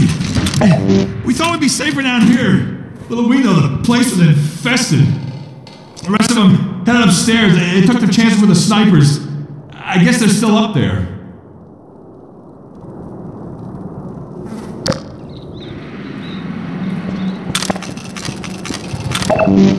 We thought we'd be safer down here. Little we know the place was infested. The rest of them headed upstairs. They, took the chance for the snipers. I guess they're still up there. you